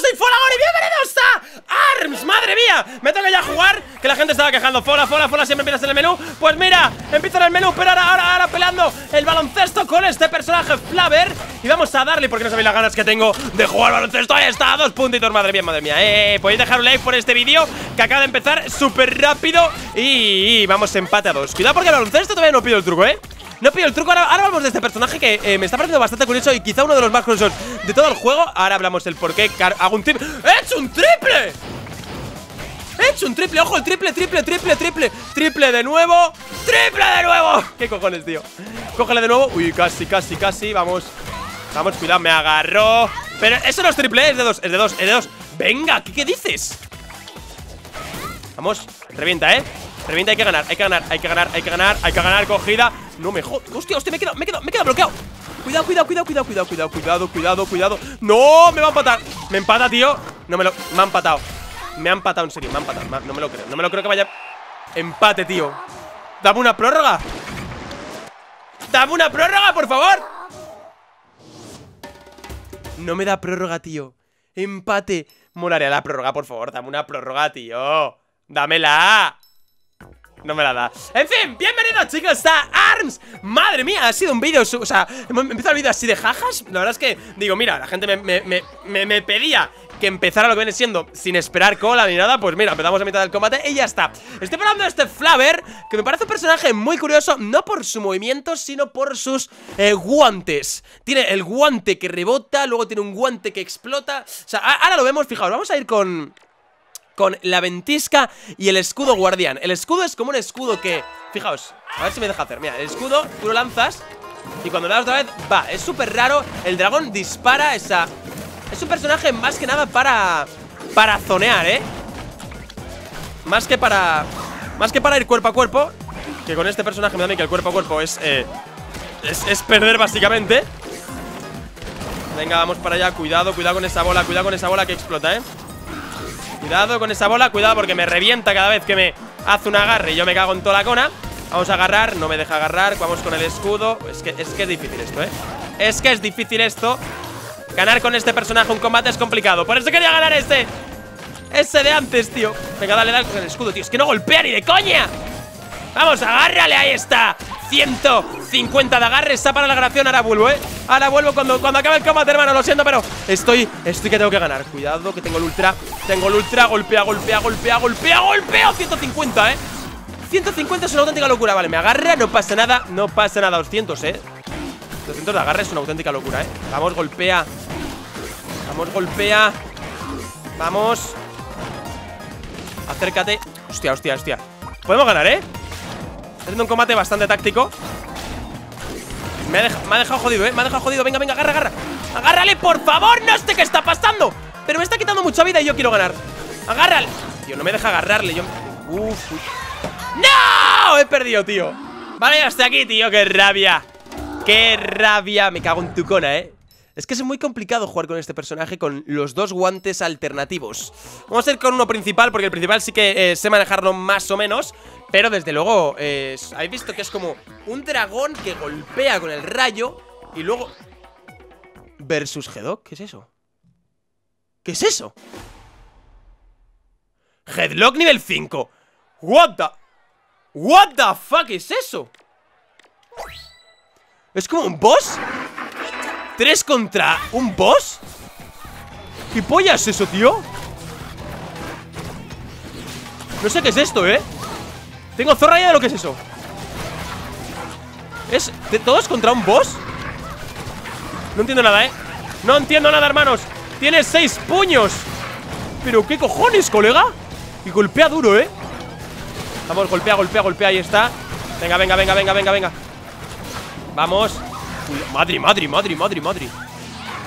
soy Folagor y bienvenidos a ARMS. ¡Madre mía! Me toca ya jugar Que la gente estaba quejando. Fola, Fola, Fola Siempre empiezas en el menú. Pues mira, empiezo en el menú Pero ahora, ahora, ahora peleando el baloncesto con este personaje Flaver. Y vamos a darle Porque no sabéis las ganas que tengo de jugar baloncesto. Ahí está, dos puntitos Madre mía, madre mía. Eh, podéis dejar un like por este vídeo Que acaba de empezar súper rápido. Y, vamos empate a dos Cuidado porque el baloncesto todavía no pido el truco, ¿eh? No pido el truco, ahora, ahora hablamos de este personaje que eh, me está pareciendo bastante curioso y quizá uno de los más curiosos de todo el juego. Ahora hablamos el por qué hago un triple. ¡He hecho un triple! ¡He hecho un triple! ¡Ojo! El triple, triple, triple, triple ¡Triple de nuevo! ¡Triple de nuevo! ¿Qué cojones, tío? Cógele de nuevo Uy, casi, casi, casi Vamos Vamos, cuidado, me agarró Pero eso no es triple, es de dos, es de dos, es de dos Venga, ¿qué, qué dices? Vamos, revienta, ¿eh? Revienta, hay que ganar, hay que ganar, hay que ganar, hay que ganar, hay que ganar, cogida No me jodas, hostia, hostia, me quedo, me quedo, me quedo bloqueado. Cuidado, cuidado, cuidado, cuidado, cuidado, cuidado, cuidado, cuidado, cuidado. No, me va a empatar. Me empata, tío. No me lo, me ha empatado. Me ha empatado, en serio, me ha empatado. No me lo creo, no me lo creo que vaya. Empate, tío. Dame una prórroga. Dame una prórroga, por favor. No me da prórroga, tío. Empate. Molaría la prórroga, por favor. Dame una prórroga, tío. Dámela. No me la da. En fin, bienvenidos chicos a Madre mía, ha sido un vídeo, o sea empezado el vídeo así de jajas La verdad es que, digo, mira, la gente me, pedía que empezara lo que viene siendo sin esperar cola ni nada, pues mira, empezamos a mitad del combate y ya está. Estoy hablando de este Flaver, que me parece un personaje muy curioso, no por su movimiento, sino por sus eh, guantes. Tiene el guante que rebota, luego tiene un guante que explota. O sea, ahora lo vemos, fijaos, vamos a ir con, con la ventisca y el escudo guardián El escudo es como un escudo que... Fijaos, a ver si me deja hacer. Mira, el escudo, tú lo lanzas Y cuando le das otra vez, va, es súper raro El dragón dispara esa... Es un personaje más que nada para... Para zonear, ¿eh? Más que para... Más que para ir cuerpo a cuerpo Que con este personaje me da a mí que el cuerpo a cuerpo es... Eh, es, es perder básicamente. Venga, vamos para allá, cuidado, cuidado con esa bola Cuidado con esa bola que explota, ¿eh? Cuidado con esa bola, cuidado porque me revienta cada vez que me hace un agarre y yo me cago en toda la cona Vamos a agarrar, no me deja agarrar, vamos con el escudo. Es que es, que es difícil esto, ¿eh? Es que es difícil esto. Ganar con este personaje un combate es complicado. Por eso quería ganar este. Ese de antes, tío. Venga, dale, dale con el escudo, tío. Es que no golpea ni de coña. Vamos, agárrale, ahí está. 150 de agarre, está para la grabación. Ahora vuelvo, eh, ahora vuelvo cuando, cuando acabe el combate, hermano, lo siento Pero estoy, estoy que tengo que ganar. Cuidado, que tengo el ultra, tengo el ultra Golpea, golpea, golpea, golpea, golpea. 150, eh 150 es una auténtica locura, vale, me agarra, no pasa nada No pasa nada, 200, eh 200 de agarre es una auténtica locura, eh Vamos, golpea. Vamos, golpea. Vamos. Acércate. Hostia, hostia, hostia. Podemos ganar, eh haciendo un combate bastante táctico. Me ha, dejado, jodido, ¿eh? Me ha dejado jodido. Venga, venga, agarra, agarra. Agárrale, por favor No sé qué está pasando. Pero me está quitando mucha vida y yo quiero ganar. Agárrale. Tío, no me deja agarrarle. Yo... Uf, ¡No! He perdido, tío Vale, hasta aquí, tío Qué rabia Qué rabia Me cago en tu cona, ¿eh? Es que es muy complicado jugar con este personaje con los dos guantes alternativos Vamos a ir con uno principal porque el principal sí que eh, sé manejarlo más o menos Pero desde luego, eh, habéis visto que es como un dragón que golpea con el rayo Y luego... Versus Hedok, ¿qué es eso? ¿Qué es eso? Headlock nivel 5 What the... What the fuck es eso? ¿Es como un boss? ¿Tres contra un boss? ¿Qué polla es eso, tío? No sé qué es esto, ¿eh? Tengo zorra ya de lo que es eso ¿Es de todos contra un boss? No entiendo nada, ¿eh? No entiendo nada, hermanos Tiene seis puños ¿Pero qué cojones, colega? Y golpea duro, ¿eh? Vamos, golpea, golpea, golpea, ahí está Venga, venga, venga, venga, venga, venga Vamos Madre, madre, madre, madre, madre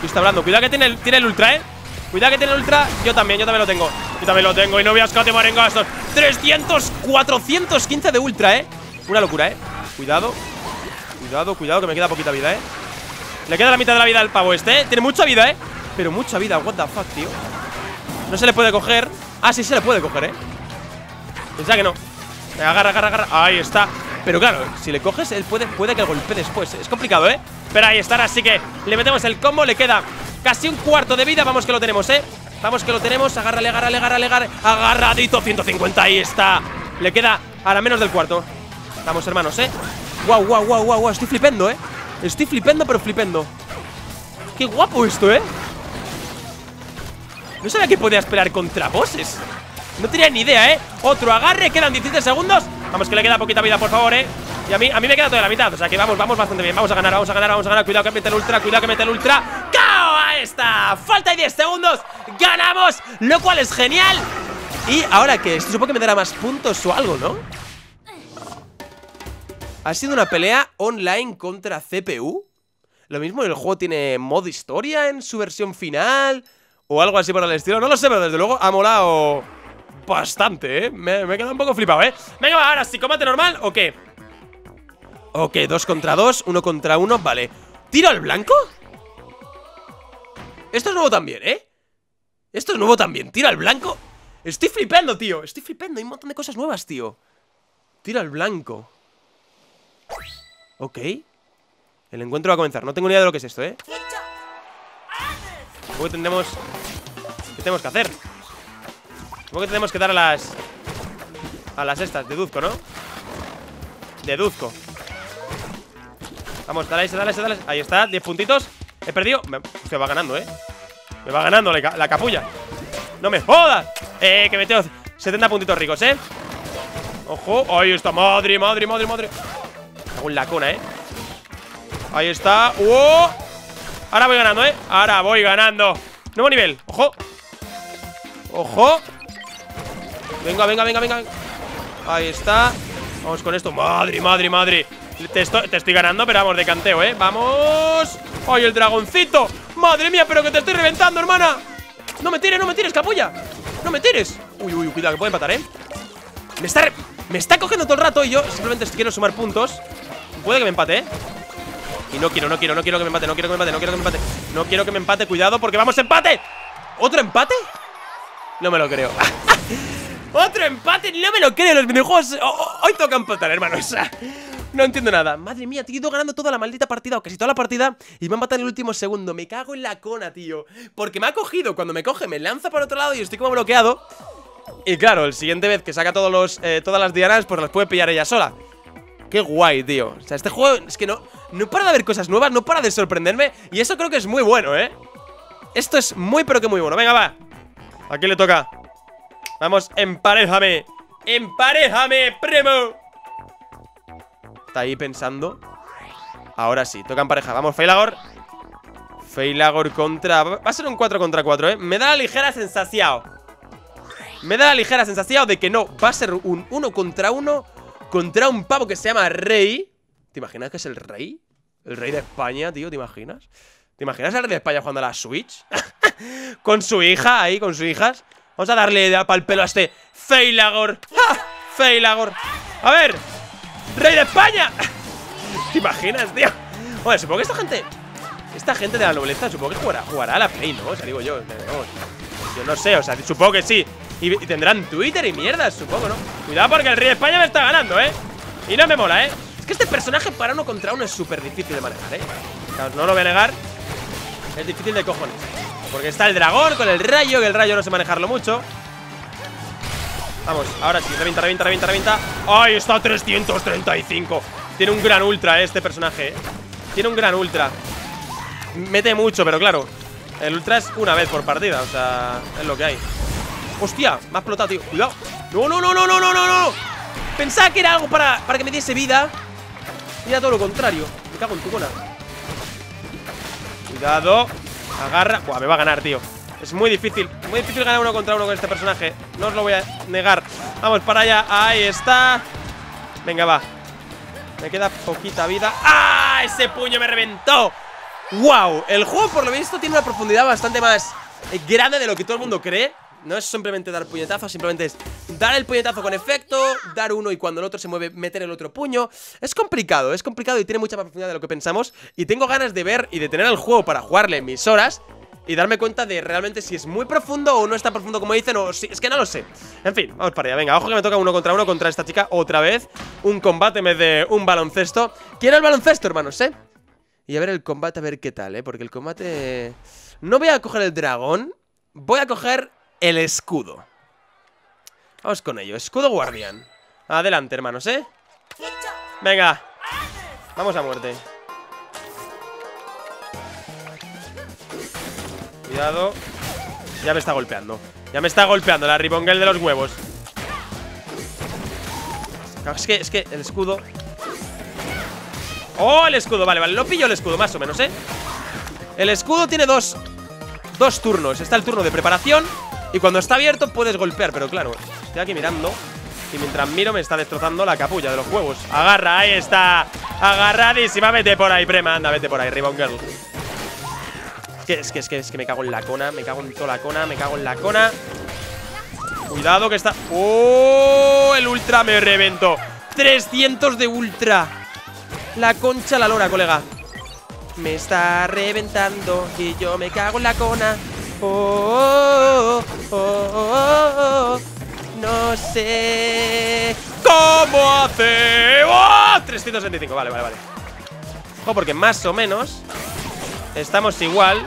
¿Qué está hablando? Cuidado que tiene el, tiene el ultra, ¿eh? Cuidado que tiene el ultra Yo también, yo también lo tengo Yo también lo tengo Y no voy a escatimar en gastos 300, 415 de ultra, ¿eh? Una locura, ¿eh? Cuidado Cuidado, cuidado Que me queda poquita vida, ¿eh? Le queda la mitad de la vida al pavo este, ¿eh? Tiene mucha vida, ¿eh? Pero mucha vida What the fuck, tío No se le puede coger Ah, sí se le puede coger, ¿eh? Pensaba que no Agarra, agarra, agarra. Ahí está. Pero claro, si le coges, él puede, puede que el golpe después. Es complicado, ¿eh? Pero ahí está, así que le metemos el combo Le queda casi un cuarto de vida. Vamos que lo tenemos, ¿eh? Vamos que lo tenemos, agárrale, agárrale, agárrale, agárrale. Agarradito, 150, ahí está. Le queda ahora menos del cuarto. Vamos, hermanos, eh Guau, guau, guau, guau, guau, estoy flipendo, eh Estoy flipendo, pero flipendo. Qué guapo esto, eh No sabía que podía esperar contra bosses No tenía ni idea, eh Otro agarre, quedan 17 segundos. Vamos que le queda poquita vida, por favor, eh y a mí, a mí me queda toda la mitad, o sea que vamos, vamos bastante bien. Vamos a ganar, vamos a ganar, vamos a ganar. Cuidado que mete el ultra, cuidado que mete el ultra. ¡Cao! Ahí está, falta 10 segundos. Ganamos, lo cual es genial. Y ahora que esto supongo que me dará más puntos o algo, ¿no? Ha sido una pelea online contra CPU Lo mismo, el juego tiene modo historia en su versión final O algo así por el estilo. No lo sé, pero desde luego ha molado bastante, ¿eh? Me, me he quedado un poco flipado, ¿eh? Venga, ahora sí, combate normal o qué Ok, dos contra dos, uno contra uno, vale ¿Tiro al blanco? Esto es nuevo también, ¿eh? Esto es nuevo también, tiro al blanco Estoy flipando, tío, estoy flipando Hay un montón de cosas nuevas, tío Tiro al blanco Ok El encuentro va a comenzar, no tengo ni idea de lo que es esto, ¿eh? ¿Qué tendremos ¿Qué tenemos que hacer? Supongo que tenemos que dar a las A las estas, deduzco, ¿no? Deduzco Vamos, dale, dale, dale Ahí está, 10 puntitos He perdido me... Hostia, va ganando, ¿eh? Me va ganando la, la capulla ¡No me jodas! Eh, que me tengo 70 puntitos ricos, ¿eh? Ojo, ahí está, madre, madre, madre, madre Hago en la cona, ¿eh? Ahí está ¡Uh! Ahora voy ganando, ¿eh? Ahora voy ganando Nuevo nivel, ojo Ojo Venga, venga, venga, venga Ahí está Vamos con esto, madre, madre, madre te estoy, ganando, pero vamos, de canteo, ¿eh? ¡Vamos! ¡Ay, el dragoncito! ¡Madre mía, pero que te estoy reventando, hermana! ¡No me tires, no me tires, capulla! ¡No me tires! Uy, uy, cuidado, que puede empatar, ¿eh? Me está, me está cogiendo todo el rato y yo simplemente quiero sumar puntos Puede que me empate, ¿eh? Y no quiero, no quiero, no quiero que me empate, no quiero que me empate, no quiero que me empate No quiero que me empate, cuidado, porque vamos empate ¿Otro empate? No me lo creo Otro empate, no me lo creo Los videojuegos Hoy toca empatar, hermano no entiendo nada. Madre mía, tío, he ido ganando toda la maldita partida O casi toda la partida Y me han matado en el último segundo. Me cago en la cona, tío. Porque me ha cogido Cuando me coge me lanza para otro lado Y estoy como bloqueado. Y claro, el siguiente vez que saca todos los, eh, todas las dianas Pues las puede pillar ella sola. Qué guay, tío O sea, este juego es que no No para de haber cosas nuevas No para de sorprenderme Y eso creo que es muy bueno, ¿eh? Esto es muy pero que muy bueno. Venga, va. ¿A quién le toca? Vamos, emparejame Emparejame, primo Está ahí pensando Ahora sí, toca en pareja Vamos, Feilagor Feilagor contra... Va a ser un 4 contra 4, ¿eh? Me da la ligera sensación Me da la ligera sensación de que no Va a ser un 1 contra 1 Contra un pavo que se llama Rey ¿Te imaginas que es el rey? El rey de España, tío, ¿te imaginas? ¿Te imaginas el rey de España jugando a la Switch? con su hija ahí, con sus hijas Vamos a darle para el pelo a este Feilagor ¡Ja! Feilagor A ver ¡Rey de España! ¿Te imaginas, tío? Bueno, supongo que esta gente Esta gente de la nobleza supongo que jugará, jugará a la Play, ¿no? O sea, digo yo Yo no sé, o sea, supongo que sí y, tendrán Twitter y mierdas, supongo, ¿no? Cuidado porque el Rey de España me está ganando, ¿eh? Y no me mola, ¿eh? Es que este personaje para uno contra uno es súper difícil de manejar, ¿eh? No lo voy a negar Es difícil de cojones Porque está el dragón con el rayo Que el rayo no sé manejarlo mucho Vamos, ahora sí, revienta, revienta, revienta, revienta ¡Ahí está! 335 Tiene un gran ultra este personaje ¿eh? Tiene un gran ultra Mete mucho, pero claro El ultra es una vez por partida, o sea Es lo que hay ¡Hostia! Me ha explotado, tío Cuidado ¡No, no, no, no, no, no, no! no! Pensaba que era algo para, para que me diese vida Mira todo lo contrario Me cago en tu cola Cuidado Agarra. Buah, me va a ganar, tío. Es muy difícil, muy difícil ganar uno contra uno con este personaje. No os lo voy a negar. Vamos para allá, ahí está. Venga, va. Me queda poquita vida. ¡Ah! Ese puño me reventó. ¡Wow! El juego por lo visto tiene una profundidad bastante más grande de lo que todo el mundo cree no es simplemente dar puñetazos, simplemente es dar el puñetazo con efecto, dar uno y cuando el otro se mueve meter el otro puño. Es complicado, es complicado y tiene mucha más profundidad de lo que pensamos. Y tengo ganas de ver y de tener el juego para jugarle mis horas y darme cuenta de realmente si es muy profundo o no es tan profundo como dicen o si... Es que no lo sé. En fin, vamos para allá. Venga, ojo que me toca uno contra uno contra esta chica otra vez. Un combate en vez de un baloncesto. Quiero el baloncesto, hermanos, ¿eh? Y a ver el combate, a ver qué tal, ¿eh? Porque el combate... No voy a coger el dragón voy a coger el escudo. Vamos con ello, escudo guardián. Adelante, hermanos, ¿eh? Venga, vamos a muerte. Cuidado. Ya me está golpeando. Ya me está golpeando la ribongel de los huevos. Es que, es que el escudo ¡Oh, el escudo! Vale, vale, lo pillo el escudo, más o menos, ¿eh? El escudo tiene dos Dos turnos, está el turno de preparación Y cuando está abierto puedes golpear Pero claro, estoy aquí mirando Y mientras miro me está destrozando la capulla de los huevos. Agarra, ahí está. Agarradísima, vete por ahí, prema. Anda, vete por ahí, Ribbon Girl. Es que, es que, es que, es que me cago en la cona Me cago en toda la cona, me cago en la cona. Cuidado que está. ¡Oh! El ultra me reventó. 300 de ultra. La concha la lora, colega. Me está reventando Y yo me cago en la cona oh, oh, oh, No sé ¿Cómo hace? ¡Oh! 365, vale, vale, vale Ojo, porque más o menos Estamos igual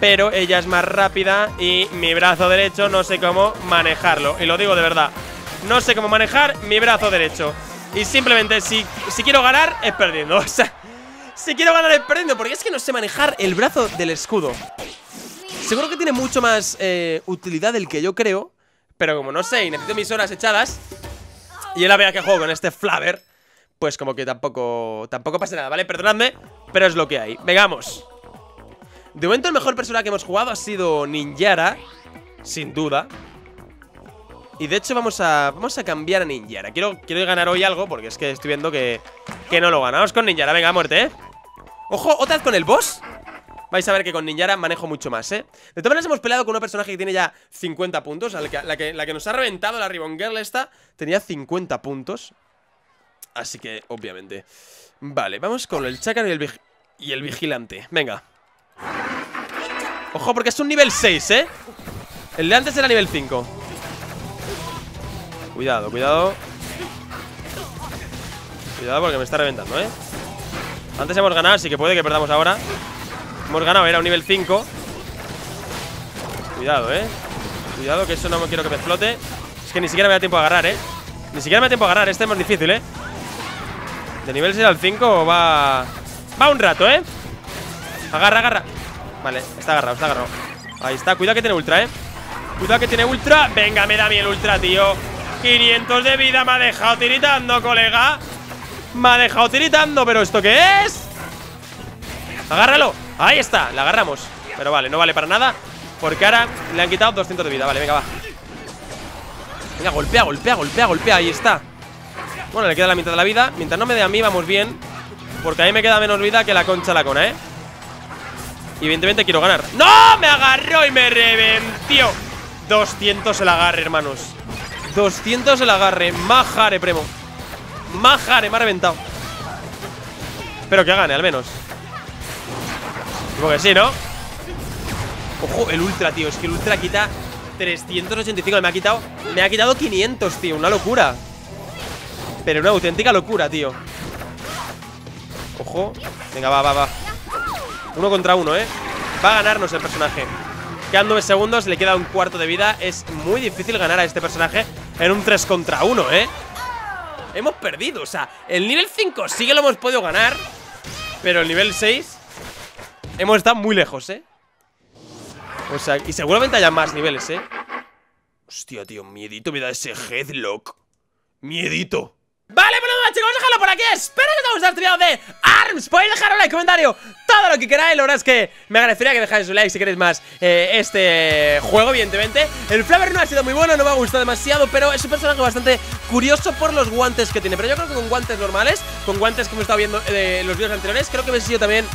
Pero ella es más rápida Y mi brazo derecho no sé cómo manejarlo Y lo digo de verdad No sé cómo manejar mi brazo derecho y simplemente, si, si quiero ganar, es perdiendo O sea, si quiero ganar es perdiendo Porque es que no sé manejar el brazo del escudo Seguro que tiene mucho más eh, utilidad del que yo creo Pero como no sé y necesito mis horas echadas Y él la vea que juego con este Flaver Pues como que tampoco Tampoco pasa nada, ¿vale? Perdonadme Pero es lo que hay. Vengamos De momento el mejor personaje que hemos jugado ha sido Ninjara Sin duda. Y de hecho vamos a, vamos a cambiar a Ninjara. Quiero, quiero ganar hoy algo porque es que estoy viendo que, que no lo ganamos con Ninjara Venga, muerte, ¿eh? Ojo, otra con el boss Vais a ver que con Ninjara manejo mucho más, ¿eh? De todas maneras hemos peleado con un personaje que tiene ya 50 puntos la que, la que, nos ha reventado, la Ribbon Girl esta Tenía 50 puntos. Así que, obviamente. Vale, vamos con el Chakra y el, y el Vigilante. Venga. Ojo, porque es un nivel 6, ¿eh? El de antes era nivel 5 Cuidado, cuidado. Cuidado porque me está reventando, ¿eh? Antes hemos ganado, así que puede que perdamos ahora Hemos ganado, era un nivel 5 Cuidado, ¿eh? Cuidado, que eso no me quiero que me explote Es que ni siquiera me da tiempo a agarrar, ¿eh? Ni siquiera me da tiempo a agarrar, este es más difícil, ¿eh? De nivel 6 al 5 va... Va un rato, ¿eh? Agarra, agarra Vale, está agarrado, está agarrado Ahí está, cuidado que tiene ultra, ¿eh? Cuidado que tiene ultra Venga, me da bien el ultra, tío 500 de vida me ha dejado tiritando, colega Me ha dejado tiritando, pero ¿esto qué es? Agárralo, ahí está, la agarramos. Pero vale, no vale para nada Porque ahora le han quitado 200 de vida, vale, venga, va. Venga, golpea, golpea, golpea, golpea, ahí está. Bueno, le queda la mitad de la vida. Mientras no me dé a mí, vamos bien Porque ahí me queda menos vida que la concha la cona, ¿eh? Y evidentemente quiero ganar. ¡No! Me agarró y me reventió 200 el agarre, hermanos. 200 el agarre. Majare, primo. Majare, me ha reventado. Pero que gane, al menos Porque sí, ¿no? Ojo, el ultra, tío. Es que el ultra quita 385 Me ha quitado Me ha quitado 500, tío. Una locura. Pero una auténtica locura, tío. Ojo. Venga, va, va, va. Uno contra uno, ¿eh? Va a ganarnos el personaje. Quedan 9 segundos, le queda un cuarto de vida. Es muy difícil ganar a este personaje en un 3 contra 1, ¿eh? Hemos perdido, o sea, el nivel 5 sí que lo hemos podido ganar Pero el nivel 6 Hemos estado muy lejos, ¿eh? O sea, y seguramente haya más niveles, ¿eh? Hostia, tío, miedito me da ese headlock. Miedito. Vale, bueno, chicos, vamos a dejarlo por aquí. Espero que te haya gustado este video de ARMS. Podéis dejar un like, comentario, todo lo que queráis. La verdad es que me agradecería que dejáis un like si queréis más eh, este juego, evidentemente. El Flaver no ha sido muy bueno, no me ha gustado demasiado Pero es un personaje bastante curioso por los guantes que tiene. Pero yo creo que con guantes normales Con guantes que hemos estado viendo eh, en los vídeos anteriores Creo que hubiese sido también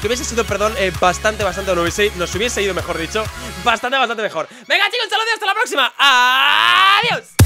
que hubiese sido, perdón, eh, bastante, bastante, nos hubiese ido, mejor dicho, bastante, bastante mejor. Venga, chicos, saludos y hasta la próxima. Adiós.